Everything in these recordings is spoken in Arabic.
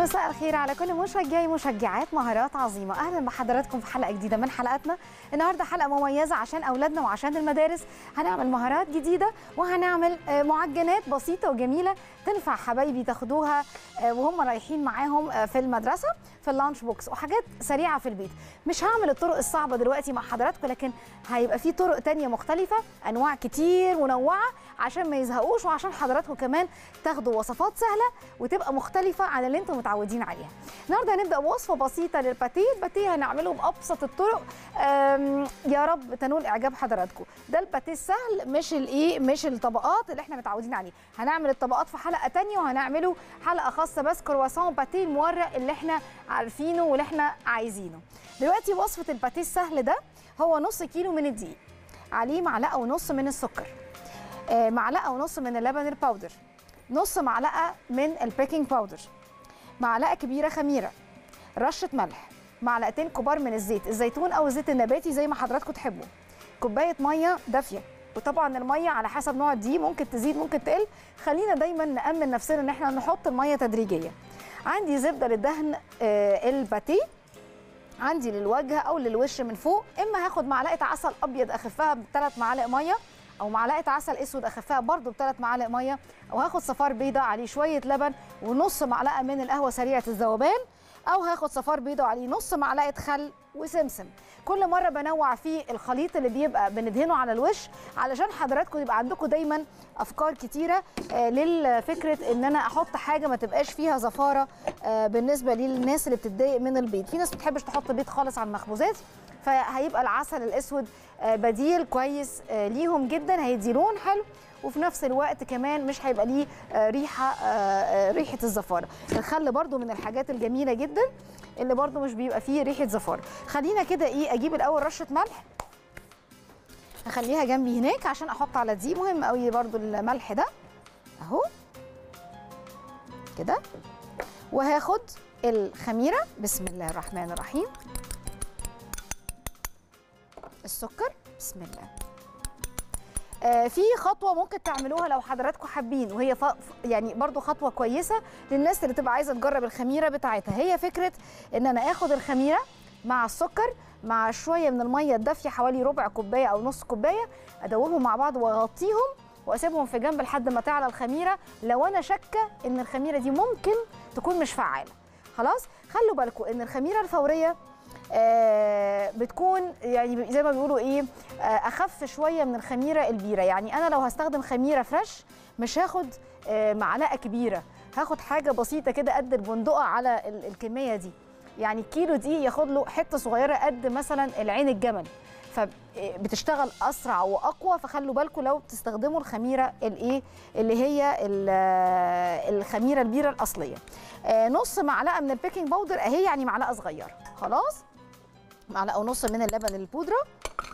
مساء الخير على كل مشجعي مشجعات مهارات عظيمة. أهلا بحضراتكم في حلقة جديدة من حلقاتنا النهارده حلقة مميزة عشان أولادنا وعشان المدارس. هنعمل مهارات جديدة وهنعمل آه، معجنات بسيطة وجميلة تنفع حبايبي تاخدوها آه، وهم رايحين معاهم آه، في المدرسة في اللانش بوكس وحاجات سريعة في البيت. مش هعمل الطرق الصعبة دلوقتي مع حضراتكم لكن هيبقى في طرق تانية مختلفة أنواع كتير منوعه عشان ما يزهقوش وعشان حضراتكم كمان تاخدوا وصفات سهلة وتبقى مختلفة عن اللي أنتم متعودين عليها. النهارده هنبدأ بوصفة بسيطة للباتيه. الباتيه هنعمله بأبسط الطرق. يا رب تنول إعجاب حضراتكم. ده الباتيه السهل مش الإيه مش الطبقات اللي إحنا متعودين عليه. هنعمل الطبقات في حلقة تانية وهنعمله حلقة خاصة بس كرواسون باتيه المورق اللي إحنا عارفينه واللي إحنا عايزينه. دلوقتي وصفة الباتيه السهل ده هو نص كيلو من الدقيق. عليه معلقة ونص من السكر. معلقة ونص من اللبن ال powder نص معلقة من ال baking powder معلقة كبيرة خميرة. رشة ملح. معلقتين كبار من الزيت. الزيتون أو الزيت النباتي زي ما حضراتكم تحبوا. كوباية مية دافية. وطبعا المية على حسب نوع الدقيق ممكن تزيد ممكن تقل. خلينا دايما نأمن نفسنا إن إحنا نحط المية تدريجيا. عندي زبدة للدهن آه، الباتيه. عندي للوجه أو للوش من فوق. إما هاخد معلقة عسل أبيض أخفها بثلاث معالق مية. أو معلقة عسل أسود اخفها برده بثلاث معالق مية. أو هاخد صفار بيضة عليه شوية لبن ونص معلقة من القهوة سريعة الذوبان. أو هاخد صفار بيضة عليه نص معلقة خل وسمسم. كل مرة بنوع فيه الخليط اللي بيبقى بندهنه على الوش علشان حضراتكم يبقى عندكم دايما أفكار كتيرة آه، للفكرة إن أنا أحط حاجة ما تبقاش فيها زفارة آه، بالنسبة للناس اللي بتتضايق من البيض. في ناس ما بتحبش تحط بيض خالص على المخبوزات فهيبقى العسل الأسود آه، بديل كويس آه، ليهم جدا. هيدي لون حلو وفي نفس الوقت كمان مش هيبقى ليه آه، ريحة ريحة الزفارة. الخل برضو من الحاجات الجميلة جدا اللي برضو مش بيبقى فيه ريحة زفارة. خلينا كده إيه أجيب الأول رشة ملح. هخليها جنبي هناك عشان أحط على دي. مهم قوي برضو الملح ده. أهو. كده. وهاخد الخميرة. بسم الله الرحمن الرحيم. السكر. بسم الله. آه، في خطوة ممكن تعملوها لو حضراتكم حابين وهي ف... يعني برضو خطوة كويسة للناس اللي تبقى عايزة تجرب الخميرة بتاعتها. هي فكرة إن أنا آخد الخميرة مع السكر مع شوية من المية الدافية حوالي ربع كوباية أو نص كوباية ادوبهم مع بعض وأغطيهم وأسيبهم في جنب لحد ما تعلى الخميرة. لو أنا شاكة إن الخميرة دي ممكن تكون مش فعالة. خلاص؟ خلوا بالكم إن الخميرة الفورية بتكون يعني زي ما بيقولوا إيه آه، أخف شوية من الخميرة البيرة. يعني أنا لو هستخدم خميرة فريش مش هاخد آه، معلقة كبيرة. هاخد حاجة بسيطة كده قد البندقة على ال- الكمية دي. يعني كيلو دي ياخد له حتة صغيرة قد مثلا العين الجمل. فبتشتغل أسرع وأقوى فخلوا بالكم لو بتستخدموا الخميرة الإيه اللي هي ال- الخميرة البيرة الأصلية. آه، نص معلقة من ال baking powder أهي يعني معلقة صغيرة. خلاص؟ معلقة ونص من اللبن البودرة.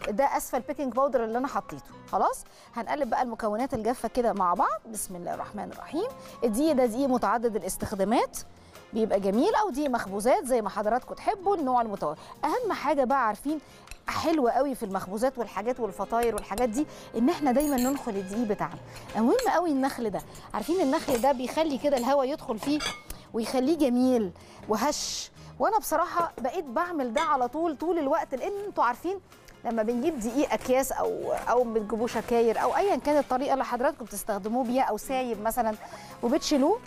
ده أسفل baking powder اللي أنا حطيته. خلاص؟ هنقلب بقى المكونات الجافة كده مع بعض. بسم الله الرحمن الرحيم. الدقيق ده دقيق متعدد الاستخدامات. بيبقى جميل أو دقيق مخبوزات زي ما حضراتكم تحبوا النوع المتوسط أهم حاجة بقى عارفين حلوة قوي في المخبوزات والحاجات والفطاير والحاجات دي إن إحنا دايما ننخل الدقيق بتاعنا. مهم قوي النخل ده. عارفين النخل ده بيخلي كده الهواء يدخل فيه ويخليه جميل وهش. وأنا بصراحة بقيت بعمل ده على طول طول الوقت لأن أنتوا عارفين لما بنجيب دقيق أكياس أو أو بتجيبوه شكاير أو ايا كانت الطريقة اللي حضراتكم بتستخدموه بيها أو سايب مثلا وبتشيلوه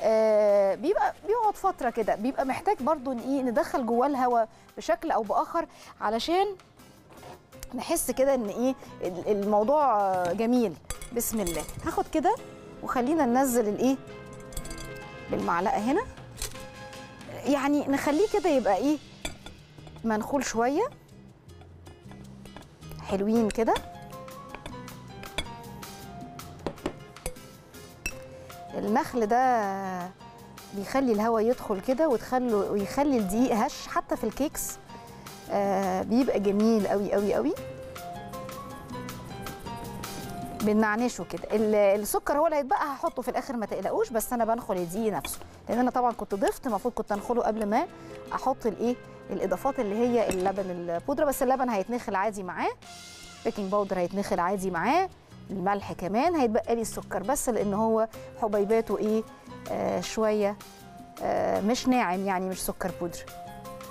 آه بيبقى بيقعد فترة كده. بيبقى محتاج برضو إيه ندخل جواه الهواء بشكل أو بآخر علشان نحس كده إن إيه ال- الموضوع جميل. بسم الله. هاخد كده وخلينا ننزل الإيه بالمعلقه هنا. يعني نخليه كده يبقى إيه منخول شوية. حلوين كده. النخل ده بيخلي الهواء يدخل كده وتخلي ويخلي الدقيق هش حتى في ال cakes. آه بيبقى جميل قوي قوي قوي بنعنشه كده ال- السكر هو اللي هيتبقى هحطه في الآخر ما تقلقوش بس أنا بنخل الدقيق نفسه. لأن أنا طبعا كنت ضفت المفروض كنت انخله قبل ما أحط الإيه؟ الإضافات اللي هي اللبن البودرة. بس اللبن هيتنخل عادي معاه. baking powder هيتنخل عادي معاه. الملح كمان هيتبقى لي السكر. بس لأن هو حبيباته إيه؟ آه شوية آه، مش ناعم يعني مش سكر بودر.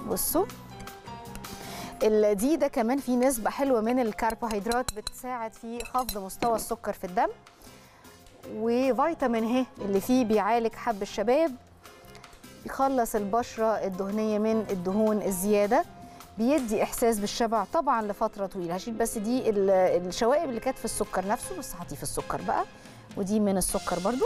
بصوا. ال- دي ده كمان فيه نسبة حلوة من الكربوهيدرات بتساعد في خفض مستوى السكر في الدم. وفيتامين ه اللي فيه بيعالج حب الشباب يخلص البشرة الدهنية من الدهون الزيادة بيدي إحساس بالشبع طبعا لفترة طويلة. هشيل بس دي ال- الشوائب اللي كانت في السكر نفسه بس هضيف السكر بقى ودي من السكر برضو.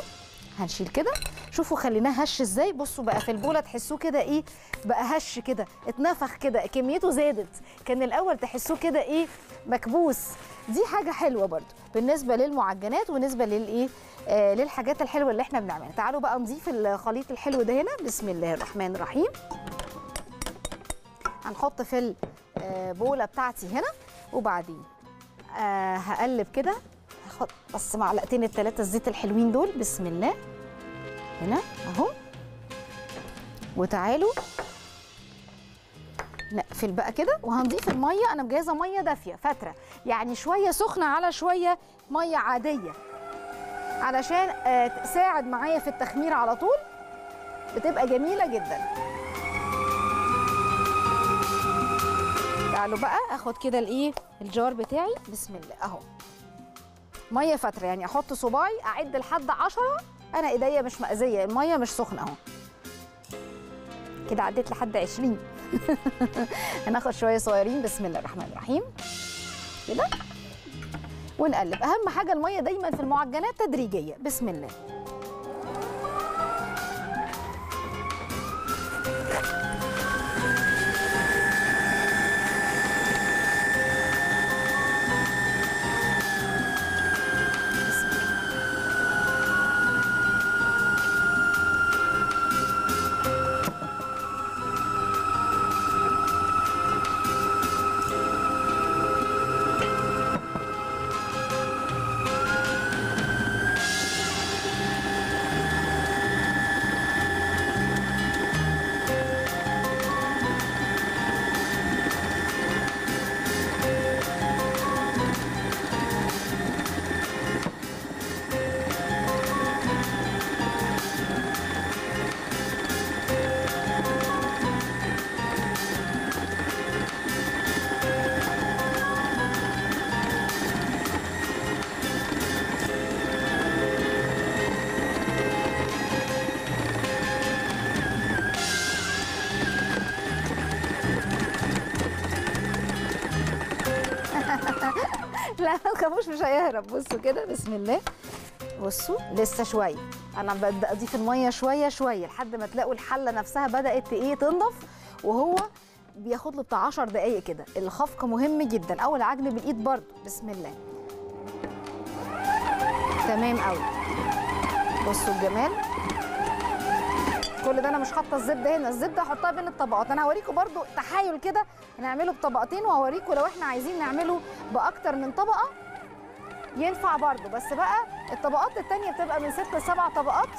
هنشيل كده. شوفوا خليناه هش إزاي. بصوا بقى في البولة تحسوه كده إيه بقى هش كده اتنفخ كده كميته زادت. كان الأول تحسوه كده إيه مكبوس. دي حاجة حلوة برضو بالنسبة للمعجنات وبالنسبة للايه آه للحاجات الحلوة اللي إحنا بنعملها. تعالوا بقى نضيف الخليط الحلو ده هنا. بسم الله الرحمن الرحيم. هنحط في البوله بتاعتي هنا. وبعدين آه هقلب كده. هاخد بس معلقتين الثلاثه الزيت الحلوين دول. بسم الله. هنا أهو. وتعالوا نقفل بقى كده وهنضيف المية. أنا مجهزة مية دافية فتره يعني شوية سخنة على شوية مية عادية. علشان آه، تساعد معايا في التخمير على طول. بتبقى جميلة جدا. تعالوا بقى أخد كده الإيه الجار بتاعي. بسم الله. أهو. مية فترة يعني أحط صباعي أعد لحد عشرة أنا إيديا مش مأذية المية مش سخنة أهو. كده عديت لحد 20 هناخد شوية صغيرين. بسم الله الرحمن الرحيم. كده؟ ونقلب. أهم حاجة المية دايما في المعجنات تدريجيه بسم الله. بصوا كده بسم الله. بصوا لسه شوية. أنا ببدا أضيف المية شوية شوية لحد ما تلاقوا الحلة نفسها بدأت إيه تنضف. وهو بياخد له بتاع 10 دقائق كده. الخفق مهم جدا. اول عجن بالإيد برضو بسم الله. تمام قوي بصوا الجمال. كل ده أنا مش حاطة الزبدة هنا. الزبدة هحطها بين الطبقات. أنا هوريكم برضو تحايل كده. هنعمله بطبقتين وهوريكم لو إحنا عايزين نعمله بأكتر من طبقة. ينفع برضو بس بقى الطبقات التانية بتبقى من ست لسبع طبقات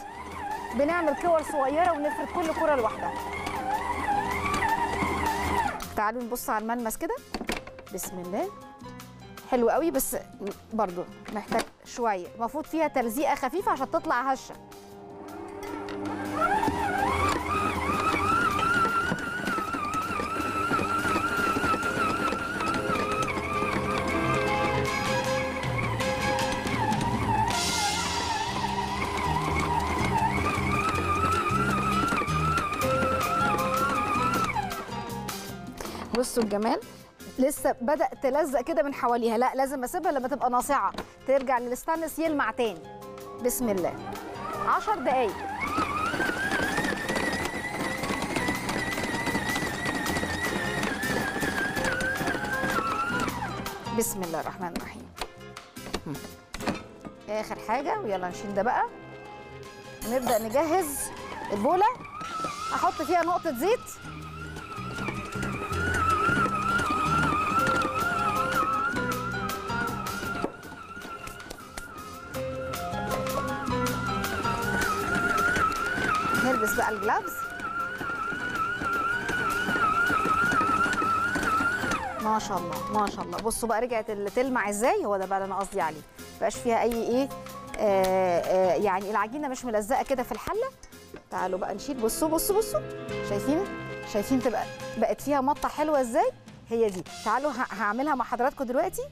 بنعمل كور صغيرة ونفرد كل كوره لوحدها. تعالوا نبص على الملمس كده. بسم الله. حلو قوي بس برضو محتاج شوية. المفروض فيها تلزيقه خفيفة عشان تطلع هشة. بصوا الجمال لسه بدأ تلزق كده من حواليها. لا لازم أسيبها لما تبقى ناصعة. ترجع للستانلس يلمع تاني. بسم الله. عشر دقايق. بسم الله الرحمن الرحيم. آخر حاجة ويلا نشيل ده بقى. ونبدا نجهز البولة. أحط فيها نقطة زيت. بقى الجلافز ما شاء الله ما شاء الله. بصوا بقى رجعت اللي تلمع إزاي؟ هو ده بقى اللي أنا قصدي عليه. مبقاش فيها أي إيه آه آه يعني العجينة مش ملزقة كده في الحلة. تعالوا بقى نشيل. بصوا بصوا بصوا. شايفين؟ شايفين تبقى بقت فيها مطة حلوة إزاي؟ هي دي. تعالوا هعملها مع حضراتكم دلوقتي.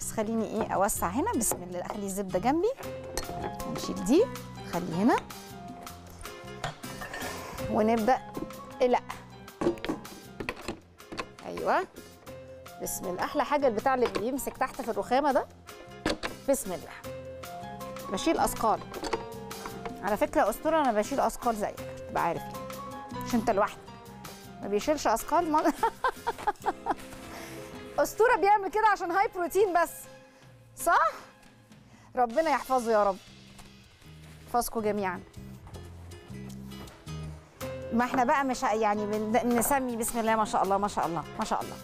بس خليني إيه أوسع هنا. بسم الله. أخلي الزبدة جنبي. نشيل دي. خلي هنا. ونبدأ. لا. أيوه. بسم الله. أحلى حاجة البتاع اللي بيمسك تحت في الرخامة ده. بسم الله. بشيل أثقال. على فكرة أسطورة أنا بشيل أثقال زيك. تبقى عارف. مش أنت لوحدك. ما بيشيلش أثقال ما... أسطورة بيعمل كده عشان هاي بروتين بس. صح؟ ربنا يحفظه يا رب. يحفظكم جميعا. ما إحنا بقى مش يعني بن- نسمي بسم الله ما شاء الله ما شاء الله ما شاء الله.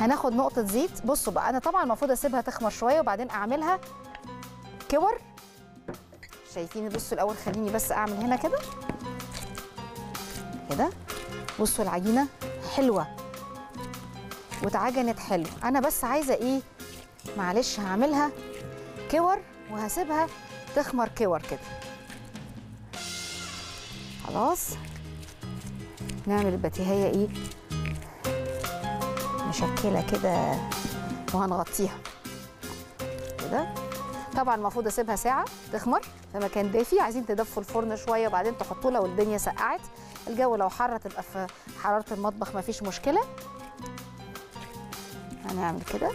هناخد نقطة زيت. بصوا بقى أنا طبعا المفروض أسيبها تخمر شوية وبعدين أعملها كور. شايفين؟ بصوا الأول خليني بس أعمل هنا كده. كده. بصوا العجينة حلوة واتعجنت حلو. أنا بس عايزة إيه؟ معلش هعملها كور وهسيبها تخمر كور كده. خلاص. نعمل البتيهية إيه؟ مشكلة كده وهنغطيها. كده؟ طبعا المفروض أسيبها ساعة تخمر في مكان دافي. عايزين تدفوا الفرن شوية وبعدين تحطوه لو الدنيا سقعت. الجو لو حر تبقى في حرارة المطبخ مفيش مشكلة. هنعمل كده.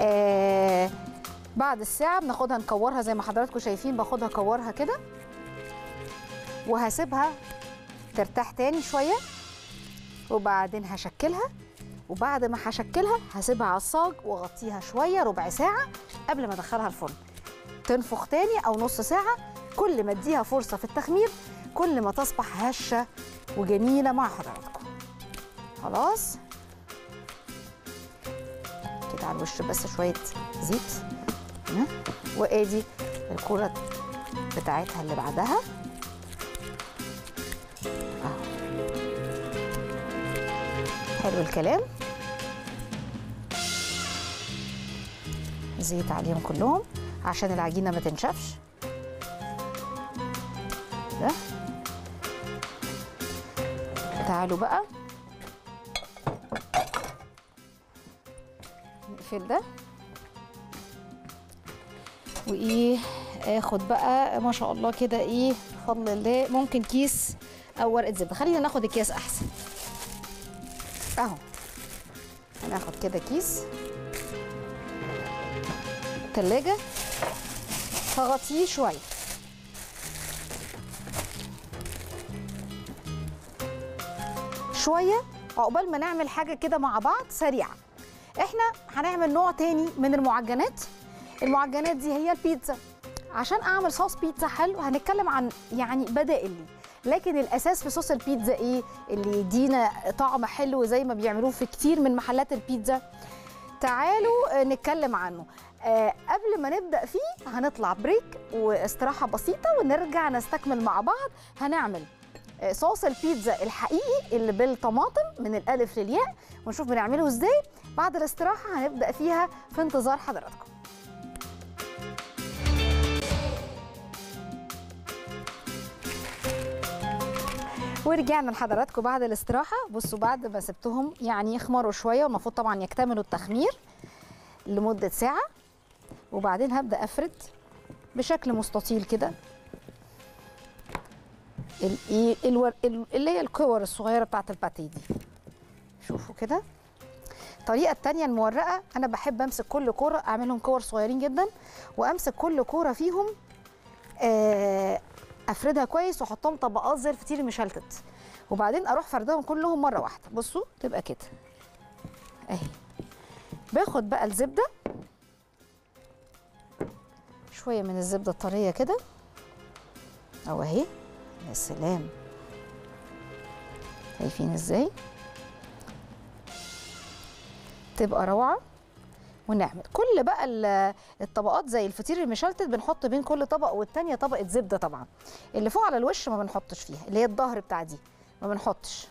آه بعد الساعة بناخدها نكورها زي ما حضراتكم شايفين باخدها كورها كده. وهسيبها ترتاح تاني شوية وبعدين هشكلها. وبعد ما هشكلها هسيبها على الصاج وأغطيها شوية ربع ساعة قبل ما أدخلها الفرن. تنفخ تاني أو نص ساعة كل ما أديها فرصة في التخمير كل ما تصبح هشة وجميلة مع حضراتكم. خلاص؟ كده على الوش بس شوية زيت. وآدي الكورة بتاعتها اللي بعدها. حلو الكلام. زيت عليهم كلهم عشان العجينة ما تنشفش. ده. تعالوا بقى. نقفل ده. وإيه آخد بقى ما شاء الله كده إيه بفضل الله ممكن كيس أو ورقة زبدة. خلينا ناخد الكيس أحسن. اهو. هناخد كده كيس. تلاجة. هغطيه شوية. شوية عقبال ما نعمل حاجة كده مع بعض سريعة. إحنا هنعمل نوع تاني من المعجنات. المعجنات دي هي البيتزا. عشان اعمل صوص بيتزا حلو هنتكلم عن يعني بدائل ليه لكن الأساس في صوص البيتزا إيه؟ اللي يدينا طعم حلو زي ما بيعملوه في كتير من محلات البيتزا. تعالوا آه، نتكلم عنه. آه، قبل ما نبدأ فيه هنطلع بريك واستراحة بسيطة ونرجع نستكمل مع بعض. هنعمل آه، صوص البيتزا الحقيقي اللي بالطماطم من الألف للياء. ونشوف بنعمله إزاي. بعد الاستراحة هنبدأ فيها في انتظار حضراتكم. ورجعنا لحضراتكم بعد الاستراحة. بصوا بعد ما سبتهم يعني يخمروا شوية والمفروض طبعا يكتملوا التخمير لمدة ساعة. وبعدين هبدأ أفرد بشكل مستطيل كده. اللي هي الكور الصغيرة بتاعت الباتيه دي. شوفوا كده. الطريقة التانية المورقة أنا بحب أمسك كل كورة أعملهم كور صغيرين جدا وأمسك كل كورة فيهم آه، افردها كويس واحطهم طبقات زي الفطير المشلتت وبعدين أروح فردهم كلهم مره واحدة. بصوا تبقى كده. اهي. باخد بقى الزبده. شوية من الزبده الطريه كده. أو اهي. يا سلام. شايفين إزاي؟ تبقى روعه. ونعمل. كل بقى ال- الطبقات زي الفطير المشلتت بنحط بين كل طبق والتانية طبقة زبدة طبعا. اللي فوق على الوش ما بنحطش فيها اللي هي الظهر بتاع دي ما بنحطش.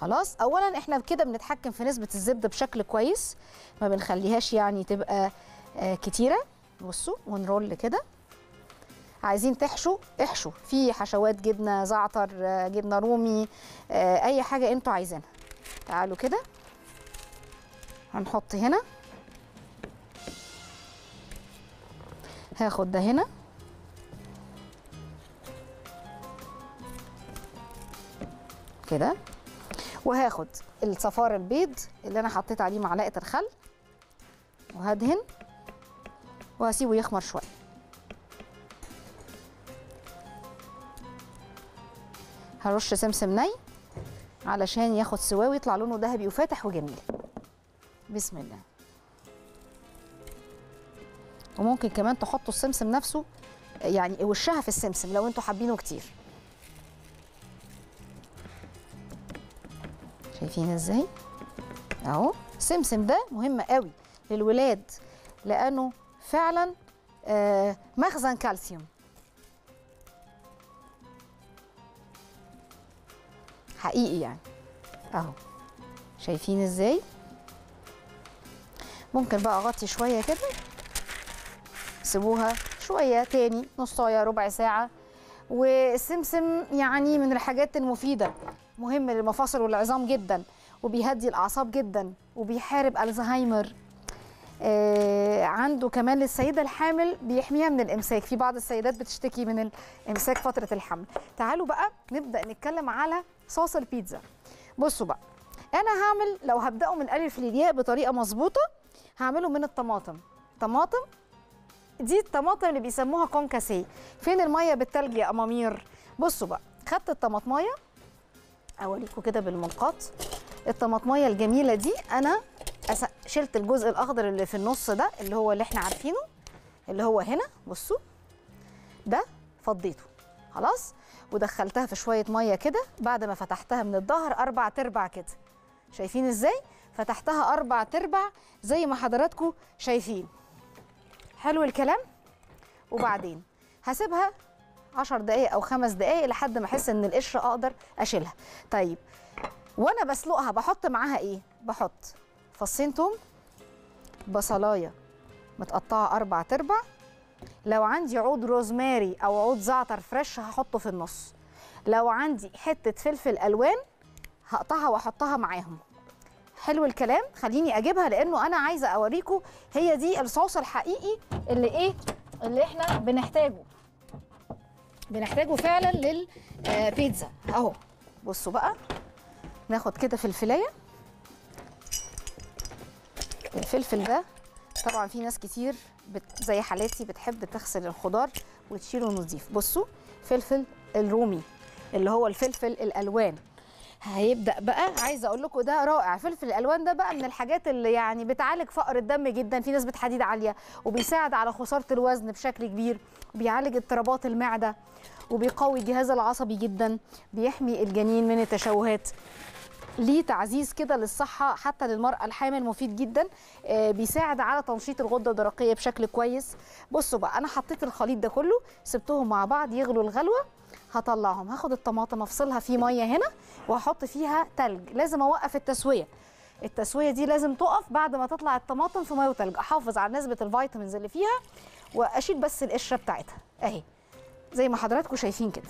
خلاص؟ اولا إحنا كده بنتحكم في نسبة الزبدة بشكل كويس ما بنخليهاش يعني تبقى آه كتيرة. بصوا ونرول كده. عايزين تحشوا؟ احشوا. في حشوات جبنة زعتر آه، جبنة رومي آه، أي حاجة أنتوا عايزينها. تعالوا كده. هنحط هنا. هاخد ده هنا. كده. وهاخد الصفار البيض اللي أنا حطيت عليه معلقة الخل. وهدهن وهسيبه يخمر شوية. هرش سمسم ني علشان ياخد سواه ويطلع لونه ذهبي وفاتح وجميل. بسم الله. وممكن كمان تحطوا السمسم نفسه يعني وشها في السمسم لو أنتوا حابينه كتير. شايفين إزاي؟ اهو سمسم ده مهم قوي للولاد لأنه فعلا آه، مخزن كالسيوم. حقيقي يعني. اهو شايفين إزاي؟ ممكن بقى أغطي شوية كده. سيبوها شوية تاني نصاية ربع ساعة. والسمسم يعني من الحاجات المفيدة مهم للمفاصل والعظام جدا وبيهدي الأعصاب جدا وبيحارب ألزهايمر. آه عنده كمان للسيدة الحامل بيحميها من الإمساك. في بعض السيدات بتشتكي من الإمساك فترة الحمل. تعالوا بقى نبدأ نتكلم على صوص البيتزا. بصوا بقى أنا هعمل لو هبدأه من ألف للياء بطريقة مظبوطة هعمله من الطماطم. طماطم؟ دي الطماطم اللي بيسموها كونكاسيه فين المية بالتلج يا أمامير؟ بصوا بقى خدت الطماطماية أوريكم كده بالمنقاط الطماطماية الجميلة دي أنا. شلت الجزء الأخضر اللي في النص ده اللي هو اللي إحنا عارفينه اللي هو هنا. بصوا ده فضيته. خلاص؟ ودخلتها في شوية مية كده بعد ما فتحتها من الظهر أربع تربع كده. شايفين إزاي؟ فتحتها أربع تربع زي ما حضراتكم شايفين. حلو الكلام؟ وبعدين هسيبها عشر دقايق أو خمس دقايق لحد ما أحس إن القشرة أقدر أشيلها. طيب وأنا بسلقها بحط معاها إيه؟ بحط فصين توم بصلاية متقطعة أربع تربع. لو عندي عود روزماري أو عود زعتر فريش هحطه في النص. لو عندي حتة فلفل ألوان هقطعها وأحطها معاهم. حلو الكلام. خليني أجيبها لأنه أنا عايزة أوريكم هي دي الصوص الحقيقي اللي إيه؟ اللي إحنا بنحتاجه. بنحتاجه فعلا للبيتزا أهو. بصوا بقى. ناخد كده فلفلاية. الفلفل ده طبعا في ناس كتير بت زي حالاتي بتحب تغسل الخضار وتشيله نظيف بصوا فلفل الرومي اللي هو الفلفل الألوان. هيبدأ بقى. عايزة أقول لكم ده رائع. فلفل الألوان ده بقى من الحاجات اللي يعني بتعالج فقر الدم جدا. في نسبه حديد عالية وبيساعد على خسارة الوزن بشكل كبير وبيعالج اضطرابات المعدة وبيقوي الجهاز العصبي جدا بيحمي الجنين من التشوهات. ليه تعزيز كده للصحة حتى للمرأة الحامل مفيد جدا. آه بيساعد على تنشيط الغدة الدرقية بشكل كويس. بصوا بقى أنا حطيت الخليط ده كله سبتهم مع بعض يغلوا الغلوة. هطلعهم. هاخد الطماطم افصلها في مية هنا وهحط فيها تلج. لازم أوقف التسوية. التسوية دي لازم تقف بعد ما تطلع الطماطم في مية وتلج. أحافظ على نسبة الفيتامينز اللي فيها وأشيل بس القشرة بتاعتها. أهي. زي ما حضراتكم شايفين كده.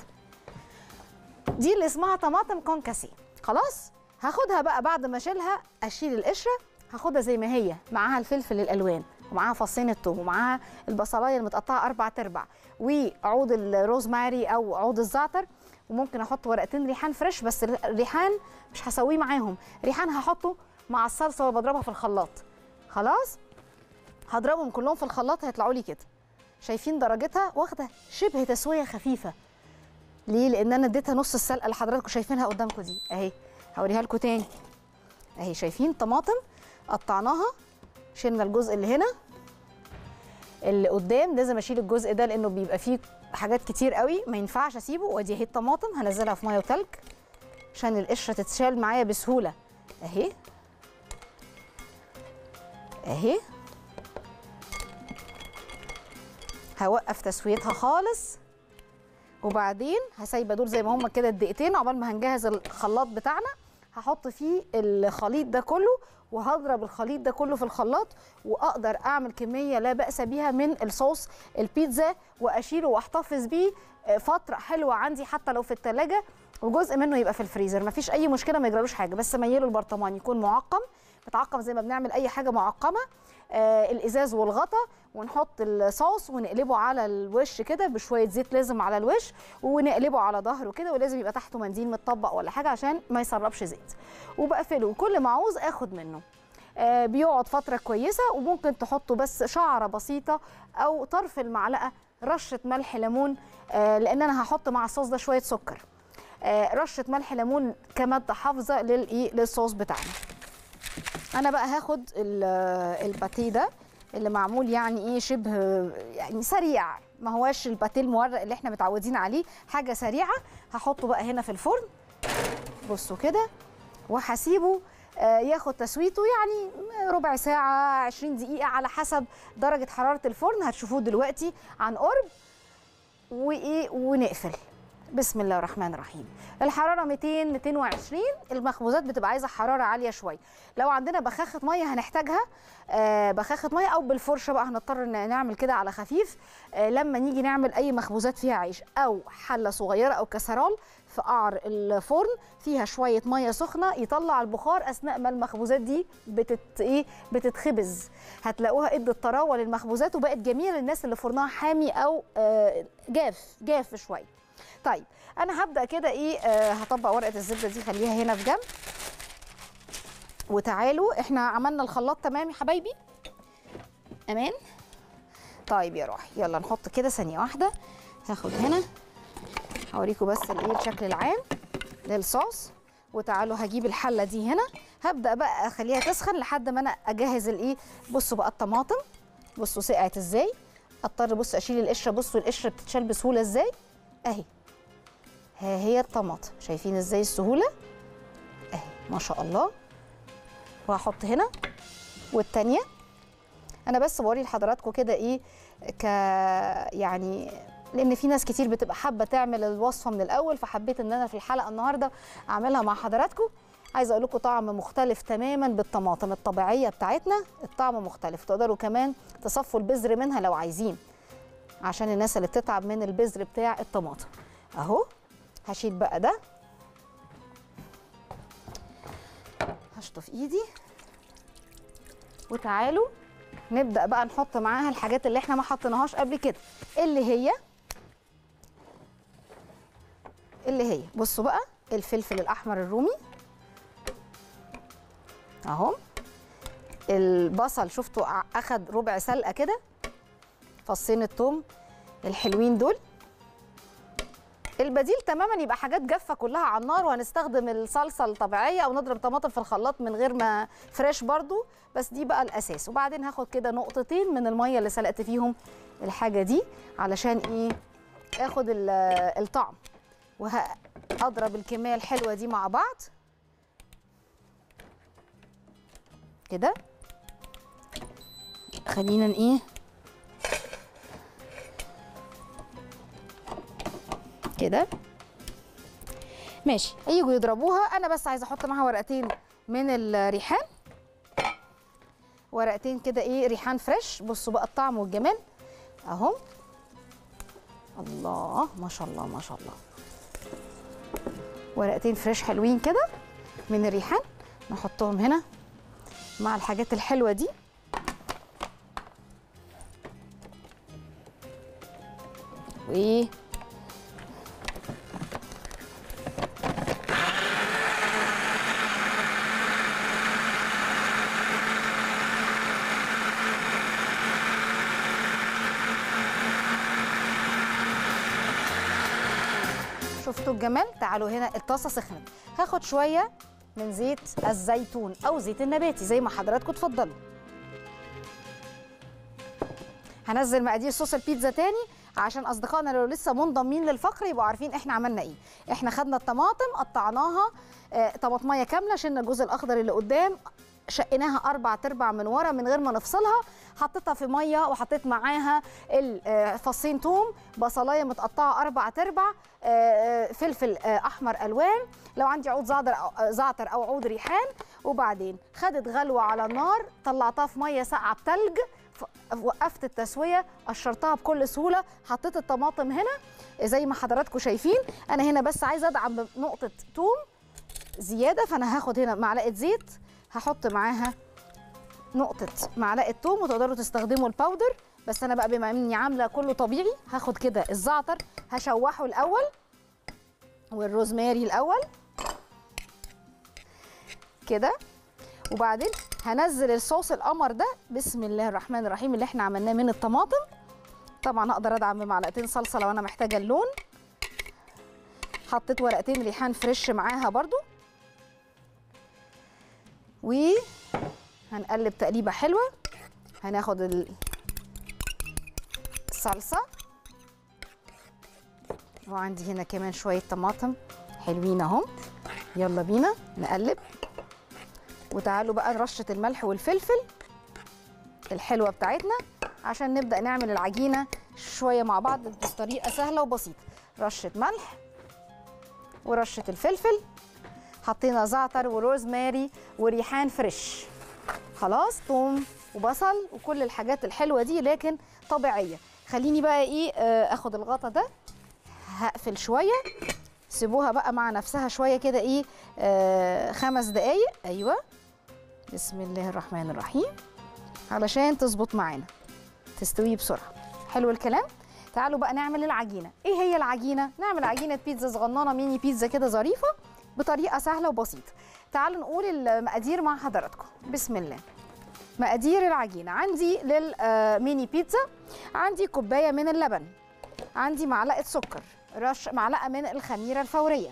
دي اللي اسمها طماطم كونكاسي. خلاص؟ هاخدها بقى بعد ما أشيلها أشيل القشرة. هاخدها زي ما هي. معاها الفلفل الألوان. ومعاها فصين الثوم. ومعاها البصلاية المتقطعة أربع تربع وعود الروزماري أو عود الزعتر. وممكن أحط ورقتين ريحان فريش بس الريحان مش هسويه معاهم. ريحان هحطه مع الصلصة وبضربها في الخلاط. خلاص؟ هضربهم كلهم في الخلاط هيطلعوا لي كده. شايفين درجتها؟ واخدة شبه تسوية خفيفة. ليه؟ لأن أنا اديتها نص السلقة اللي حضراتكم شايفينها قدامكم دي. أهي هوريها لكم تاني. أهي شايفين طماطم؟ قطعناها. شلنا الجزء اللي هنا. اللي قدام لازم أشيل الجزء ده لأنه بيبقى فيه حاجات كتير قوي. ما ينفعش أسيبه. وأدي أهي الطماطم هنزلها في مية وتلج عشان القشرة تتشال معايا بسهولة. أهي. أهي. هوقف تسويتها خالص. وبعدين هسايبه دول زي ما هم كده الدقيقتين عقبال ما هنجهز الخلاط بتاعنا. هحط فيه الخليط ده كله وهضرب الخليط ده كله في الخلاط وأقدر أعمل كمية لا بأس بها من الصوص البيتزا وأشيله وأحتفظ بيه آه، فترة حلوة عندي حتى لو في الثلاجه وجزء منه يبقى في الفريزر. مفيش أي مشكلة ما يجرالوش حاجة بس ميله البرطمان يكون معقم. متعقم زي ما بنعمل أي حاجة معقمة. الإزاز والغطا ونحط الصوص ونقلبه على الوش كده بشوية زيت لازم على الوش ونقلبه على ظهره كده ولازم يبقى تحته منديل متطبق ولا حاجة عشان ما يسربش زيت. وبقفله وكل ما عاوز آخد منه. آه بيقعد فترة كويسة وممكن تحطوا بس شعرة بسيطة أو طرف المعلقة رشة ملح ليمون آه لأن أنا هحط مع الصوص ده شوية سكر. آه رشة ملح ليمون كمادة حافظة للصوص بتاعنا. أنا بقى هاخد ال- الباتيه ده اللي معمول يعني إيه شبه يعني سريع ما هواش الباتيه المورق اللي إحنا متعودين عليه حاجة سريعة. هحطه بقى هنا في الفرن. بصوا كده وهسيبه آه، ياخد تسويته يعني ربع ساعة 20 دقيقة على حسب درجة حرارة الفرن. هتشوفوه دلوقتي عن قرب. وإيه ونقفل. بسم الله الرحمن الرحيم. الحرارة 200 220 المخبوزات بتبقى عايزة حرارة عالية شوية لو عندنا بخاخة مية هنحتاجها. آه بخاخة مية أو بالفرشة بقى هنضطر نعمل كده على خفيف. آه لما نيجي نعمل أي مخبوزات فيها عيش أو حلة صغيرة أو كسرال في قعر الفرن فيها شوية مية سخنة يطلع البخار أثناء ما المخبوزات دي بتت إيه؟ بتتخبز. هتلاقوها إدت طراوة للمخبوزات وبقت جميلة للناس اللي فرنها حامي أو آه جاف جاف شوية طيب أنا هبدأ كده إيه آه هطبق ورقة الزبدة دي خليها هنا في جنب. وتعالوا إحنا عملنا الخلاط تمام يا حبايبي؟ أمان؟ طيب يا روحي يلا نحط كده ثانية واحدة. هاخد هنا هوريكم بس الإيه الشكل العام للصوص. وتعالوا هجيب الحلة دي هنا. هبدأ بقى أخليها تسخن لحد ما أنا أجهز الإيه بصوا بقى الطماطم. بصوا سقعت إزاي. أضطر بصوا أشيل القشرة. بصوا القشرة بتتشال بسهولة إزاي. أهي. ها هي الطماطم. شايفين إزاي السهولة؟ أهي ما شاء الله. وهحط هنا. والتانية؟ أنا بس بوري لحضراتكم كده إيه ك يعني لأن في ناس كتير بتبقى حابة تعمل الوصفة من الأول فحبيت إن أنا في الحلقة النهارده أعملها مع حضراتكم. عايزة أقول لكم طعم مختلف تماما بالطماطم الطبيعية بتاعتنا. الطعم مختلف. تقدروا كمان تصفوا البذر منها لو عايزين. عشان الناس اللي بتتعب من البذر بتاع الطماطم. اهو هشيل بقى ده. هشطف ايدي. وتعالوا نبدأ بقى نحط معاها الحاجات اللي إحنا ما حطيناهاش قبل كده. اللي هي اللي هي بصوا بقى الفلفل الأحمر الرومي. اهو. البصل شفتوا أخد ربع سلقة كده. فصين الثوم الحلوين دول. البديل تماما يبقى حاجات جافة كلها على النار وهنستخدم الصلصة الطبيعية أو نضرب طماطم في الخلاط من غير ما فريش برضو. بس دي بقى الأساس. وبعدين هاخد كده نقطتين من المية اللي سلقت فيهم الحاجة دي علشان إيه؟ آخد ال- الطعم. وهضرب الكمية الحلوة دي مع بعض. كده. خلينا إيه؟ كده. ماشي هيجوا يضربوها. أنا بس عايزة أحط معاها ورقتين من الريحان. ورقتين كده إيه ريحان فريش. بصوا بقى الطعم والجمال. أهو. الله ما شاء الله ما شاء الله. ورقتين فريش حلوين كده من الريحان. نحطهم هنا مع الحاجات الحلوة دي. وإيه؟ تعالوا هنا الطاسة سخنت. هاخد شوية من زيت الزيتون أو زيت النباتي زي ما حضراتكم تفضلوا هنزل مقادير صوص البيتزا تاني عشان أصدقائنا لو لسه منضمين للفقرة يبقوا عارفين إحنا عملنا إيه. إحنا خدنا الطماطم قطعناها آه، طماطمية كاملة شلنا الجزء الأخضر اللي قدام شقيناها أربع تربع من ورا من غير ما نفصلها حطيتها في مية وحطيت معاها آه، فصين توم بصلاية متقطعة أربع تربع آه، آه، فلفل أحمر ألوان لو عندي عود زعتر زعتر أو عود ريحان. وبعدين خدت غلوة على النار طلعتها في مية ساقعة بتلج وقفت التسوية قشرتها بكل سهولة حطيت الطماطم هنا. زي ما حضراتكم شايفين أنا هنا بس عايزة أدعم بنقطة توم زيادة فأنا هاخد هنا معلقة زيت. هحط معاها نقطة معلقة توم وتقدروا تستخدموا ال powder بس أنا بقى بما إني عاملة كله طبيعي هاخد كده الزعتر هشوحه الأول والروزماري الأول كده. وبعدين هنزل الصوص القمر ده بسم الله الرحمن الرحيم اللي إحنا عملناه من الطماطم. طبعا هقدر أدعم بمعلقتين صلصة لو أنا محتاجة اللون. حطيت ورقتين ريحان fresh معاها برضو. وهنقلب تقليبة حلوة. هناخد ال- الصلصة. وعندي هنا كمان شوية طماطم حلوين اهم يلا بينا نقلب. وتعالوا بقى نرشة الملح والفلفل الحلوة بتاعتنا عشان نبدأ نعمل العجينة شوية مع بعض بس طريقه سهلة وبسيطة. رشة ملح ورشة الفلفل حطينا زعتر وروزماري وريحان فريش. خلاص ثوم وبصل وكل الحاجات الحلوة دي لكن طبيعية. خليني بقى إيه آه، آخد الغطا ده. هقفل شوية. سيبوها بقى مع نفسها شوية كده إيه آه خمس دقايق. أيوه. بسم الله الرحمن الرحيم. علشان تظبط معانا. تستوي بسرعة. حلو الكلام؟ تعالوا بقى نعمل العجينة. إيه هي العجينة؟ نعمل عجينة بيتزا صغننة ميني بيتزا كده ظريفة. بطريقة سهلة وبسيطة. تعالوا نقول المقادير مع حضراتكم. بسم الله. مقادير العجينة. عندي للميني بيتزا. عندي كوباية من اللبن. عندي معلقة سكر. رش معلقة من الخميرة الفورية.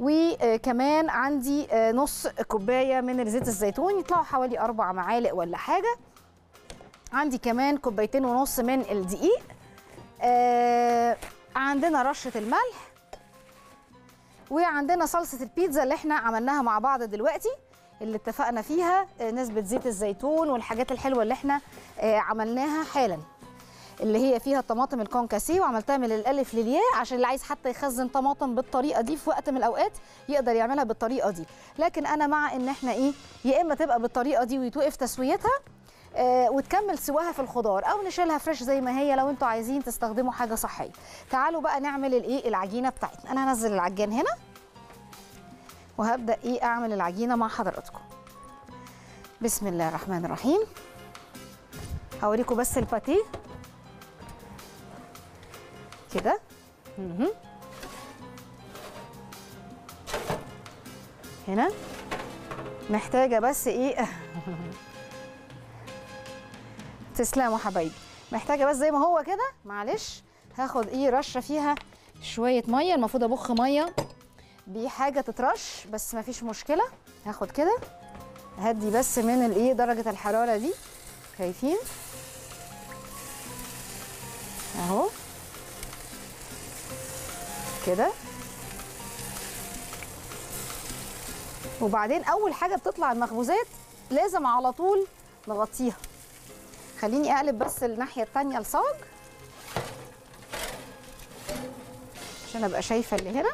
وكمان عندي آه، نص كوباية من زيت الزيتون. يطلعوا حوالي أربع معالق ولا حاجة. عندي كمان كوبايتين ونص من الدقيق. آه، عندنا رشة الملح. وعندنا صلصة البيتزا اللي إحنا عملناها مع بعض دلوقتي اللي اتفقنا فيها آه، نسبة زيت الزيتون والحاجات الحلوة اللي إحنا آه، عملناها حالا. اللي هي فيها الطماطم الكونكاسيه وعملتها من الألف للياء عشان اللي عايز حتى يخزن طماطم بالطريقة دي في وقت من الأوقات يقدر يعملها بالطريقة دي. لكن أنا مع إن إحنا إيه يا إما تبقى بالطريقة دي ويتوقف تسويتها وتكمل سواها في الخضار أو نشيلها فريش زي ما هي لو أنتوا عايزين تستخدموا حاجة صحية. تعالوا بقى نعمل الإيه؟ العجينة بتاعتنا. أنا هنزل العجان هنا وهبدأ إيه؟ أعمل العجينة مع حضراتكم. بسم الله الرحمن الرحيم. هوريكم بس الباتيه. كده. هنا. محتاجة بس إيه؟ تسلموا حبايبي. محتاجة بس زي ما هو كده؟ معلش هاخد إيه رشة فيها شوية مية المفروض أبخ مية بحاجة تترش بس مفيش مشكلة. هاخد كده. هدي بس من الايه درجة الحرارة دي. شايفين اهو. كده. وبعدين أول حاجة بتطلع المخبوزات لازم على طول نغطيها. خليني أقلب بس الناحية التانية الصاج عشان أبقى شايفة اللي هنا.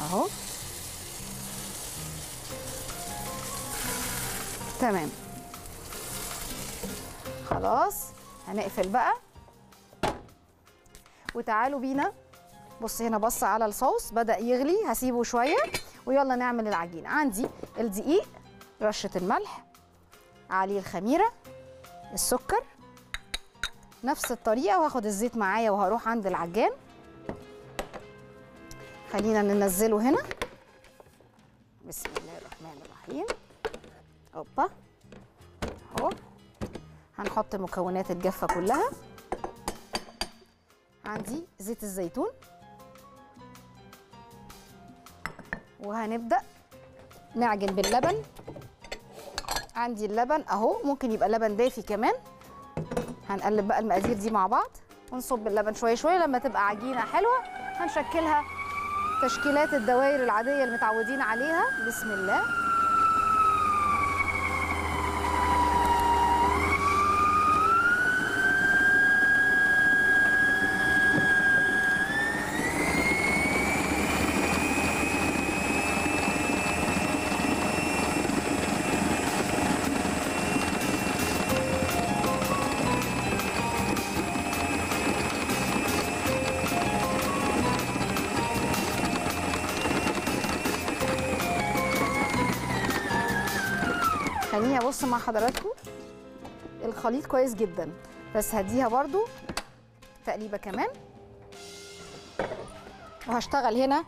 أهو. تمام. خلاص. هنقفل بقى. وتعالوا بينا. بص هنا بص على الصوص. بدأ يغلي. هسيبه شوية. ويلا نعمل العجينة عندي الدقيق رشة الملح عليه الخميرة. السكر نفس الطريقة وهاخد الزيت معايا وهروح عند العجان. خلينا ننزله هنا. بسم الله الرحمن الرحيم. اوبا اهو. هنحط المكونات الجافة كلها. عندي زيت الزيتون. وهنبدأ نعجن باللبن. عندي اللبن أهو ممكن يبقى لبن دافي كمان. هنقلب بقى المقادير دي مع بعض ونصب اللبن شوية شوية لما تبقى عجينة حلوة هنشكلها تشكيلات الدوائر العادية اللي متعودين عليها. بسم الله. ابص مع حضراتكم. الخليط كويس جدا. بس هديها برضو تقليبة كمان. وهشتغل هنا.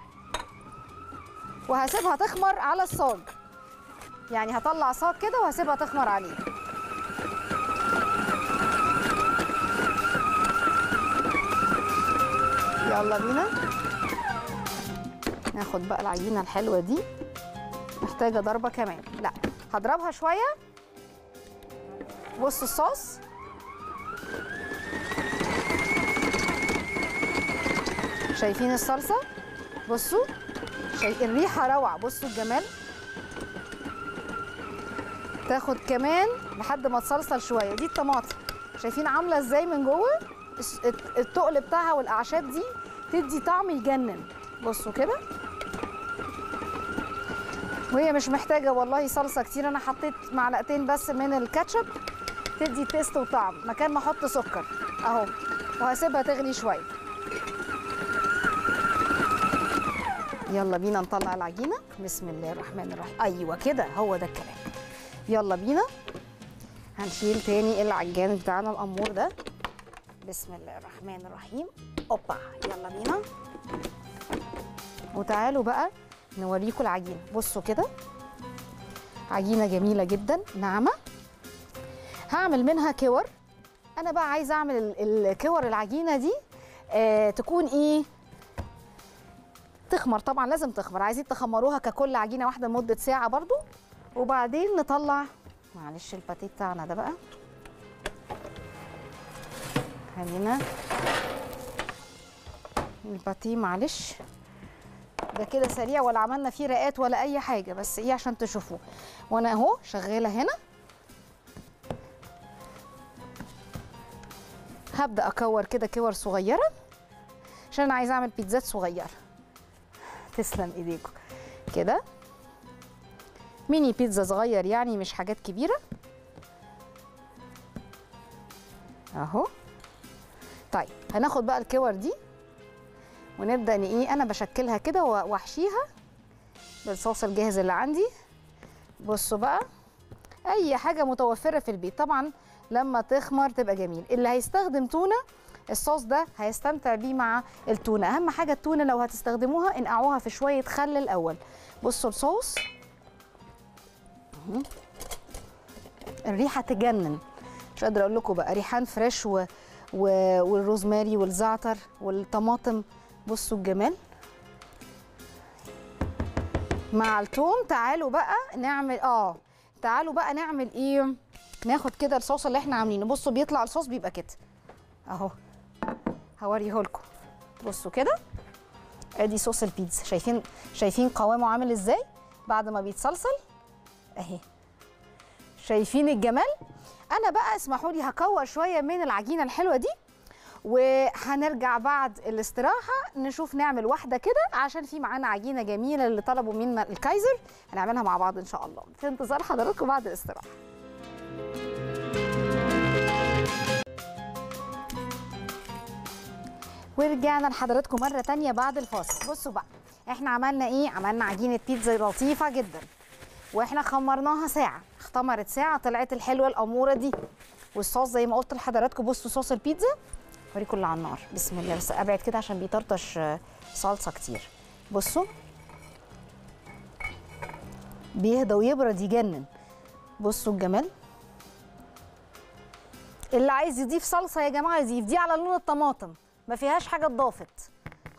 وهسيبها تخمر على الصاج. يعني هطلع صاج كده وهسيبها تخمر عليه. يلا بينا. ناخد بقى العجينة الحلوة دي. محتاجة ضربة كمان. لا هضربها شوية. بصوا الصوص. شايفين الصلصة؟ بصوا. شايف الريحة روعة. بصوا الجمال. تاخد كمان لحد ما تصلصل شوية. دي الطماطم. شايفين عاملة إزاي من جوه؟ التقل بتاعها والأعشاب دي تدي طعم يجنن. بصوا كده. وهي مش محتاجة والله صلصة كتير. أنا حطيت معلقتين بس من الكاتشب. تدي تيست وطعم. مكان ما أحط سكر. أهو. وهسيبها تغلي شوية. يلا بينا نطلع العجينة. بسم الله الرحمن الرحيم. أيوه كده. هو ده الكلام. يلا بينا. هنشيل تاني العجان بتاعنا الأمور ده. بسم الله الرحمن الرحيم. أوبا. يلا بينا. وتعالوا بقى نوريكم العجينة. بصوا كده. عجينة جميلة جدا. ناعمة. هعمل منها كور. أنا بقى عايزة أعمل ال- الكور العجينة دي آه تكون إيه؟ تخمر. طبعا لازم تخمر. عايزين تخمروها ككل عجينة واحدة لمدة ساعة برضو. وبعدين نطلع معلش الباتيه بتاعنا ده بقى. خلينا الباتيه معلش. ده كده سريع ولا عملنا فيه رقات ولا أي حاجة بس إيه عشان تشوفوه. وأنا أهو شغالة هنا. هبدأ أكور كده كور صغيرة عشان أنا عايزة أعمل بيتزات صغيرة. تسلم ايديكم كده. ميني بيتزا صغير يعني مش حاجات كبيرة. أهو. طيب هناخد بقى الكور دي ونبدأ إن إيه أنا بشكلها كده وأحشيها بالصوص الجاهز اللي عندي. بصوا بقى أي حاجة متوفرة في البيت. طبعا لما تخمر تبقى جميل. اللي هيستخدم تونة الصوص ده هيستمتع بيه مع التونة. أهم حاجة التونة لو هتستخدموها انقعوها في شوية خل الأول. بصوا الصوص. الريحة تجنن. مش قادرة أقول لكم بقى. ريحان فريش و... و... والروزماري والزعتر والطماطم. بصوا الجمال. مع التوم تعالوا بقى نعمل آه تعالوا بقى نعمل إيه؟ ناخد كده الصوص اللي إحنا عاملينه. بصوا بيطلع الصوص بيبقى كده. اهو. هوريه لكم بصوا كده. ادي صوص البيتزا. شايفين شايفين قوامه عامل إزاي؟ بعد ما بيتصلصل. اهي. شايفين الجمال؟ أنا بقى اسمحوا لي هكور شوية من العجينة الحلوة دي وهنرجع بعد الاستراحة نشوف نعمل واحدة كده عشان في معانا عجينة جميلة اللي طلبوا منا الكايزر. هنعملها مع بعض إن شاء الله. في انتظار حضراتكم بعد الاستراحة. ورجعنا لحضراتكم مرة تانية بعد الفاصل. بصوا بقى إحنا عملنا إيه؟ عملنا عجينة بيتزا لطيفة جدا. وإحنا خمرناها ساعة. اختمرت ساعة طلعت الحلوة الأمورة دي. والصوص زي ما قلت لحضراتكم بصوا صوص البيتزا. اوريكم اللي على النار. بسم الله. بس أبعد كده عشان بيطرطش آه، صلصة كتير. بصوا. بيهدى ويبرد يجنن. بصوا الجمال. اللي عايز يضيف صلصة يا جماعة يضيف. دي على لون الطماطم. ما فيهاش حاجة اتضافت.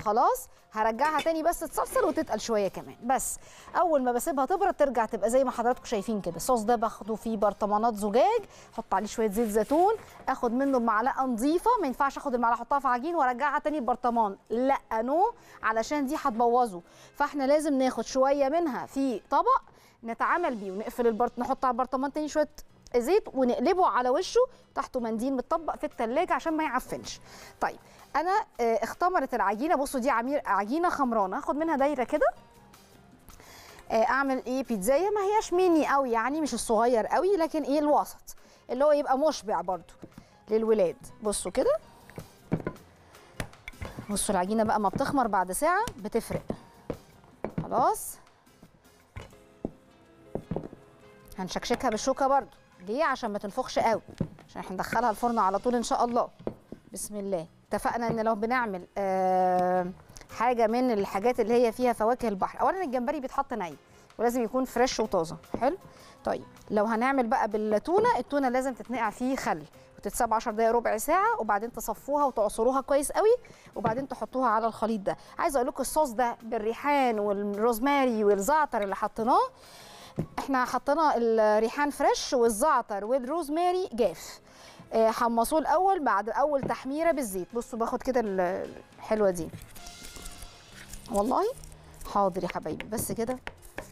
خلاص هرجعها تاني بس تتصلصل وتتقل شوية كمان. بس أول ما بسيبها تبرد ترجع تبقى زي ما حضراتكم شايفين كده. الصوص ده باخده في برطمانات زجاج. أحط عليه شوية زيت زيتون. آخد منه بمعلقه نظيفة. ما ينفعش آخد المعلقة أحطها في عجين وأرجعها تاني البرطمان لا نو. علشان دي هتبوظه. فإحنا لازم ناخد شوية منها في طبق نتعامل بيه ونقفل البرط نحط على البرطمان تاني شوية زيت ونقلبه على وشه تحته منديل متطبق في التلاجة عشان ما يعفنش. طيب أنا آه، اختمرت العجينة. بصوا دي عمير عجينة خمرانة. هاخد منها دايرة كده. آه، أعمل إيه؟ بيتزاية. ما هياش ميني قوي يعني مش الصغير قوي لكن إيه؟ الوسط. اللي هو يبقى مشبع برضو للولاد. بصوا كده. بصوا العجينة بقى ما بتخمر بعد ساعة بتفرق. خلاص. هنشكشكها بالشوكة برضو. ليه؟ عشان ما تنفخش قوي عشان إحنا ندخلها الفرن على طول إن شاء الله. بسم الله. اتفقنا إن لو بنعمل آه حاجة من الحاجات اللي هي فيها فواكه البحر. اولا الجمبري بيتحط ني ولازم يكون فريش وطازة. حلو؟ طيب لو هنعمل بقى بالتونة التونة لازم تتنقع فيه خل. وتتساب 10 دقايق ربع ساعة وبعدين تصفوها وتعصروها كويس قوي وبعدين تحطوها على الخليط ده. عايزه أقول لكم الصوص ده بالريحان والروزماري والزعتر اللي حطيناه إحنا حطينا الريحان فريش والزعتر والروزماري جاف. آه، حمصوه الأول بعد أول تحميرة بالزيت. بصوا باخد كده ال- الحلوة دي. والله حاضر يا حبايبي. بس كده